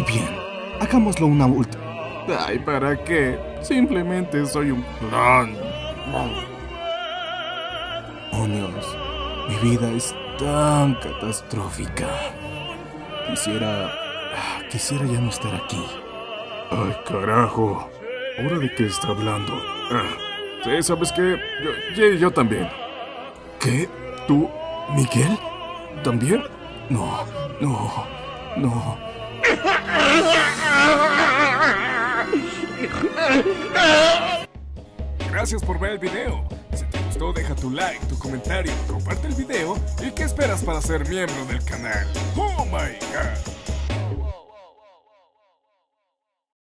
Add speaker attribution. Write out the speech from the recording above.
Speaker 1: hazlo una última. Ay, ¿para qué? Simplemente soy un clon. Demonios, mi vida es tan catastrófica. Quisiera... ah, Quisiera ya no estar aquí. Ay, carajo. ¿Ahora de qué está hablando? Ah, sí, ¿sabes qué? Yo, yo, yo también. ¿Qué? ¿Tú? ¿Miguel? ¿También? No, no, no.
Speaker 2: Gracias por ver el video. Si te gustó, deja tu like, tu comentario, comparte el video y qué esperas para ser miembro del canal. ¡Oh my god!